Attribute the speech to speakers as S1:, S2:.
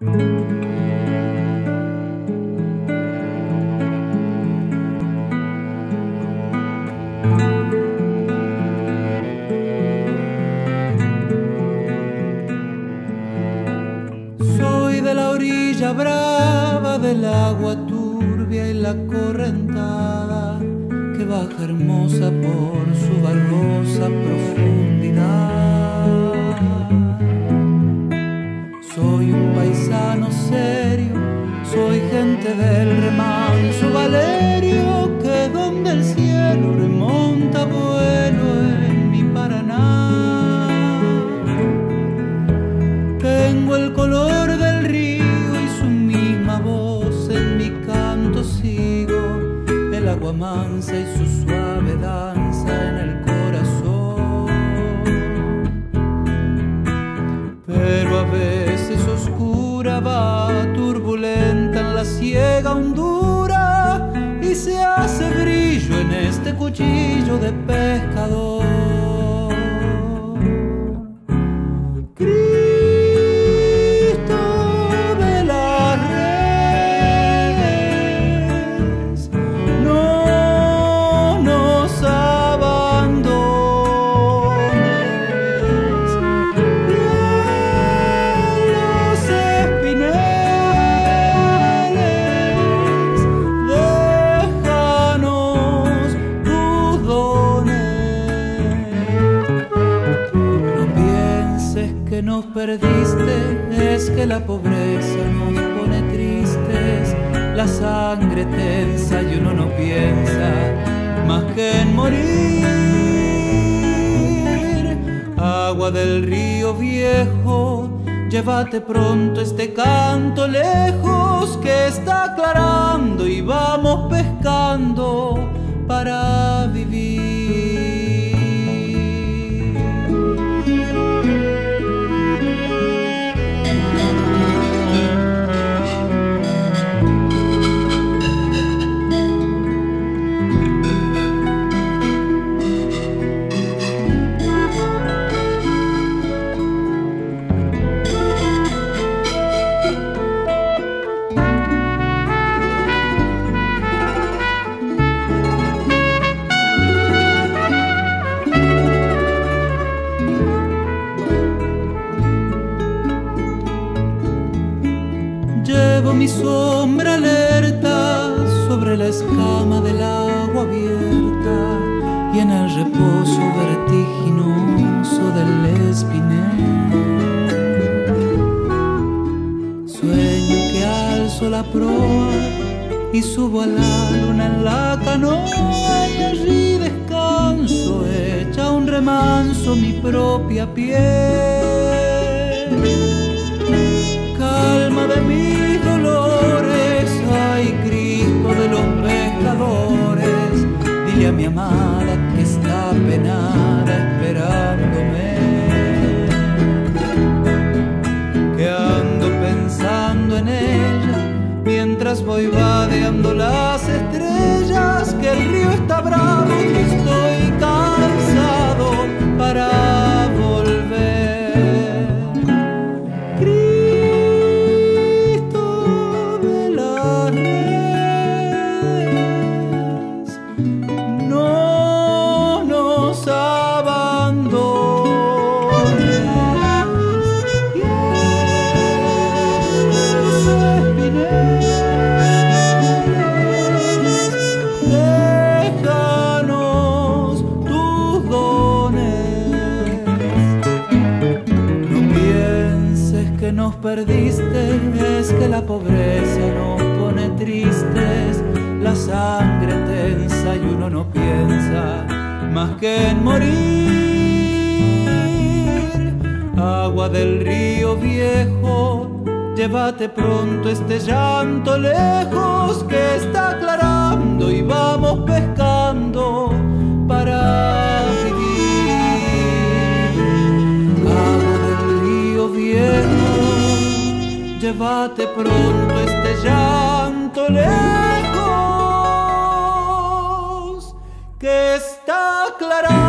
S1: Soy de la orilla brava del agua turbia y la correntada que baja hermosa por su barrosa profundidad. Soy un paisano serio, soy gente del remanso Valerio que donde el cielo remonta vuelo en mi Paraná. Tengo el color del río y su misma voz en mi canto sigo, el agua mansa y su suave turbulenta en la ciega hondura y se hace brillo en este cuchillo de pescador. Nos perdiste, es que la pobreza nos pone tristes, la sangre tensa y uno no piensa más que en morir. Agua del río viejo, llévate pronto este canto lejos que está aclarando y vamos pescando para vivir. Llevo mi sombra alerta sobre la escama del agua abierta y en el reposo vertiginoso del espinel. Sueño que alzo la proa y subo a la luna en la canoa y allí descanso, hecha un remanso mi propia piel calma nos perdiste, es que la pobreza nos pone tristes, la sangre tensa y uno no piensa más que en morir. Agua del río viejo, llévate pronto este llanto lejos que está aclarando y vamos pescando para vivir. Agua del río viejo, llévate pronto este llanto lejos que está aclarando.